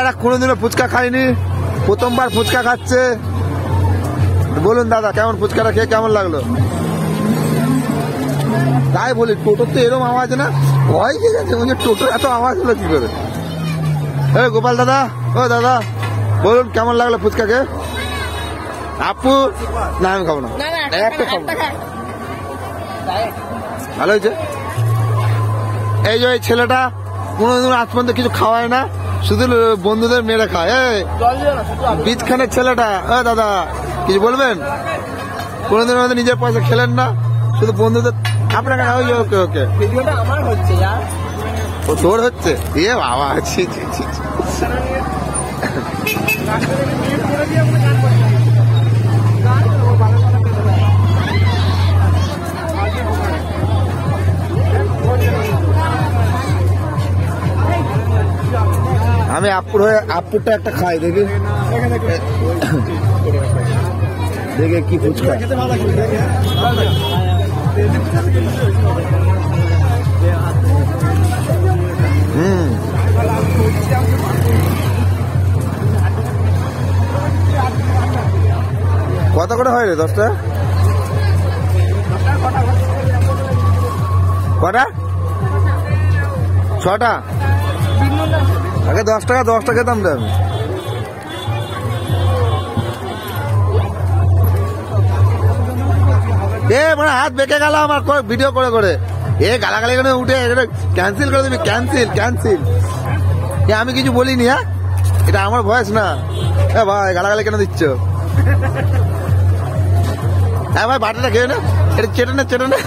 এরা কোনোদিনও ফুচকা খায়নি। প্রথমবার ফুচকা খাচ্ছে। বলুন দাদা কেমন ফুচকাটা খেয়ে কেমন লাগল? তাই বলি টোটোর তো এরকম আওয়াজ না। ভয় কি গেছে বলছে টোটো এত আওয়াজ হলো কি করে? এ গোপাল দাদা ও দাদা বলুন কেমন লাগল ফুচকাকে আপু না আমি খাব না। একটা খাব ভালো হয়েছে? এই যে ছেলেটা কোনোদিন আজ পর্যন্ত কিছু খাওয়ায় না। শুধু বন্ধুদের মেয়েরা খায় বীজখানের ছেলেটা হ্যাঁ দাদা কিছু বলবেন কোনোদিন আমাদের নিজের পয়সা খেলেন না শুধু বন্ধুদের আপনাকে না ওই ওকে ওকে হচ্ছে ও তোর হচ্ছে এ বাবা ছি ছি ছি আমি আপুর হয়ে, আপুরটা একটা খাই, দেখি। দেখে কি ফুচকা। হুম। কত করে হয় রে দশটা? কটা? ছটা? আগে দশ টাকা দশ টাকা রে আমি এ মানে হাত বেঁকে গেল আমার ভিডিও করে করে এ গালাগালি করে উঠে ক্যান্সেল করে দিবি ক্যান্সেল ক্যান্সেল এ আমি কিছু বলিনি হ্যাঁ এটা আমার ভয়েস না এ ভাই গালাগালি কেন দিচ্ছ হ্যাঁ ভাই বাটিটা খেয়ে না এটা চেটে না চেটে না